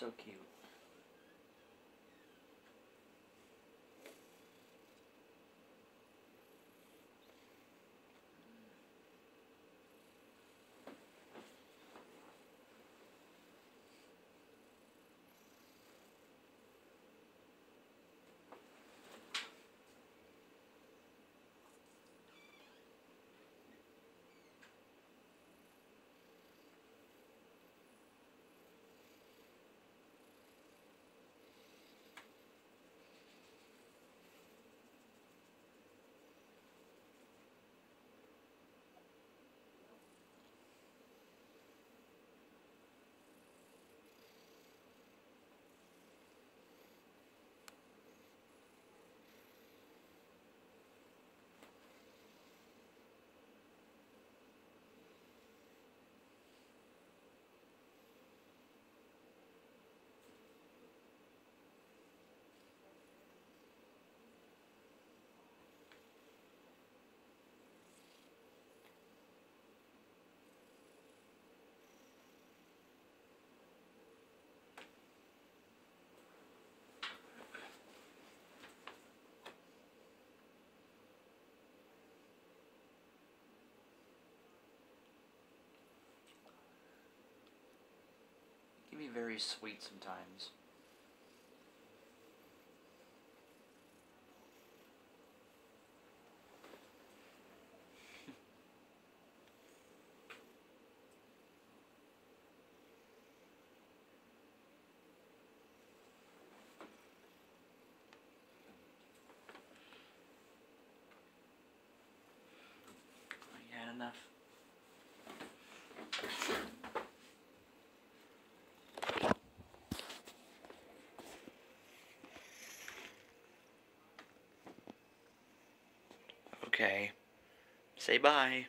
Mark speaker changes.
Speaker 1: so cute. Be very sweet sometimes. Enough? Okay. Say bye.